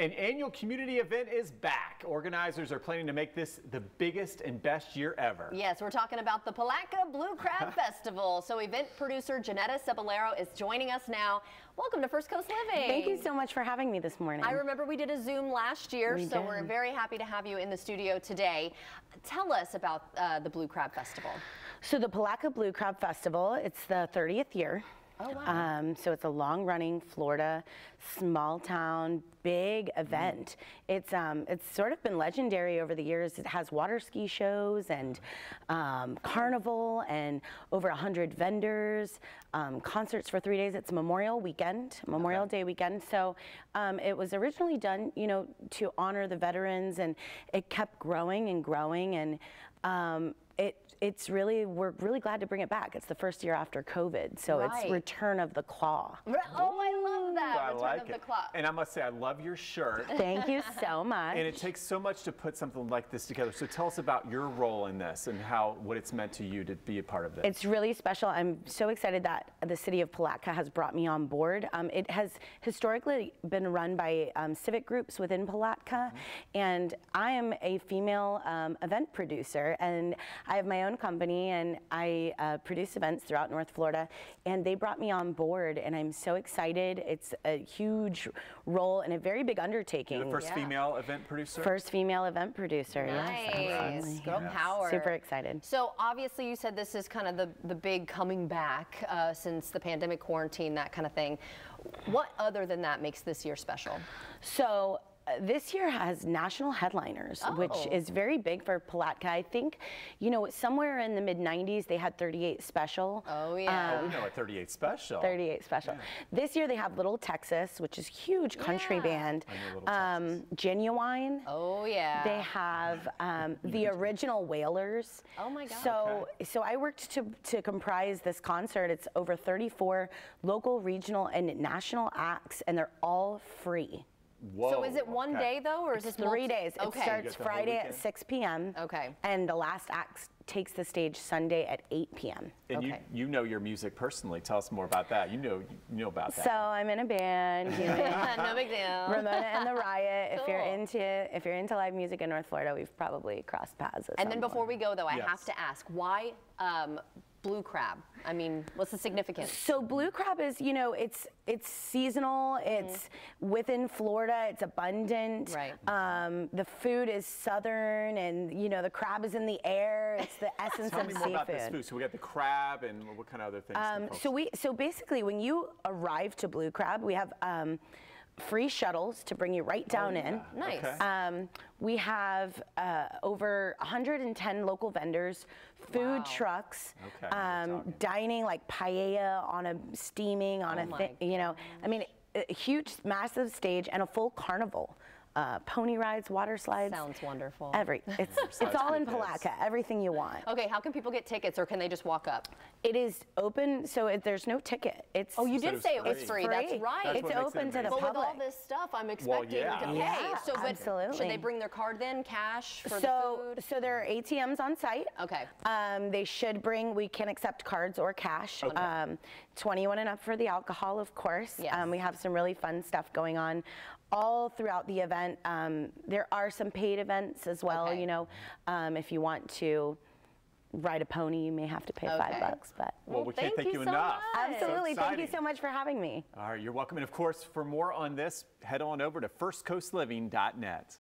An annual community event is back. Organizers are planning to make this the biggest and best year ever. Yes, we're talking about the Palatka Blue Crab Festival. So event producer Janetta Cebollero is joining us now. Welcome to First Coast Living. Thank you so much for having me this morning. I remember we did a Zoom last year, We so did. we're very happy to have you in the studio today. Tell us about uh, the Blue Crab Festival. So the Palatka Blue Crab Festival, it's the 30th year. Oh, wow. Um, so it's a long-running Florida, small town, big event. It's um, it's sort of been legendary over the years. It has water ski shows and um, carnival and over a hundred vendors, um, concerts for three days. It's Memorial Weekend, Memorial Day weekend. So um, it was originally done, you know, to honor the veterans, and it kept growing and growing and. Um, it, it's really, we're really glad to bring it back. It's the first year after COVID, so Right. it's return of the claw. Re- Oh, I love that. I Return like of it. the claw. And I must say, I love your shirt. Thank you so much. And it takes so much to put something like this together. So tell us about your role in this and how what it's meant to you to be a part of this. It's really special. I'm so excited that the city of Palatka has brought me on board. Um, it has historically been run by um, civic groups within Palatka, and I am a female um, event producer, and I have my own company, and I uh, produce events throughout North Florida, and they brought me on board, and I'm so excited. It's a huge role and a very big undertaking. You're the first Yeah. female event producer. First female event producer. Yes, Nice. absolutely. Girl power. Super excited. So obviously you said this is kind of the, the big coming back uh, since the pandemic quarantine, that kind of thing. What other than that makes this year special? So this year has national headliners, which Oh. is very big for Palatka. I think, you know, somewhere in the mid 90s they had 38 special. Oh, yeah. oh, we know a 38 special. 38 special. This year they have Little Texas, which is huge country Yeah. band. I know Little Um, Genuine. Oh, yeah. They have um, the original Wailers. Oh my gosh. So, so I worked to to comprise this concert. It's over 34 local, regional, and national acts, and they're all free. Whoa, so is it one okay. day though, or is it three multi- days. It Okay. You starts get Friday at 6 p.m. Okay. And the last act takes the stage Sunday at 8 p.m. And you, Okay. you know your music personally. Tell us more about that. You know you know about that. So I'm in a band. You know, no big deal. Ramona and the Riot. If you're into if you're into live music in North Florida, we've probably crossed paths. at And some then before point. we go though, I Yes. have to ask, why um, blue crab? I mean, what's the significance? So blue crab is, you know, it's it's seasonal. It's within Florida. It's abundant. Right. Um, the food is southern, and you know the crab is in the air. It's the essence Tell of me more seafood. about this food. So we got the crab and what kind of other things? Um, so we so basically when you arrive to Blue Crab, we have um, free shuttles to bring you right down in. Oh, yeah. Nice. Okay. Um, we have uh, over 110 local vendors, food Wow. trucks, Okay, um, dining like paella on a steaming on Oh a thing. You know, I mean, a huge, massive stage and a full carnival. Uh, pony rides, water slides. Sounds wonderful. Every it's it's all in good. Palatka. Everything you want. Okay, how can people get tickets or can they just walk up? It is open, so it, there's no ticket. It's Oh, you So did say it was free. free. That's right. That's it's what makes it open to the public. But with all this stuff, I'm expecting yeah. to pay. Yeah, so, but should they bring their card then, cash for so, the food? so there are ATMs on site. Okay. Um, they should bring. We can accept cards or cash. Um, 21 and up for the alcohol, of course. Yes. Um, we have some really fun stuff going on all throughout the event. Um, there are some paid events as well. Okay. You know, um, if you want to ride a pony, you may have to pay Okay. five bucks, but. well, we can't thank thank you you so enough. much. Absolutely. Thank you so much for having me. All right, you're welcome. And of course, for more on this, head on over to firstcoastliving.net.